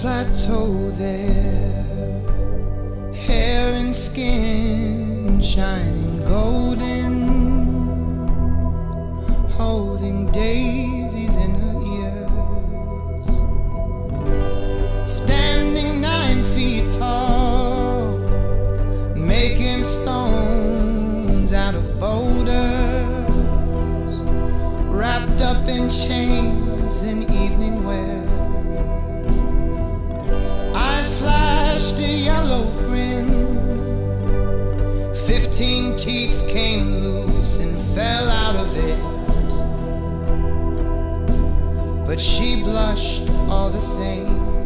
plateau there, hair and skin shining golden, holding daisies in her ears, standing nine feet tall, making stones out of boulders, wrapped up in chains teeth came loose and fell out of it. But she blushed all the same.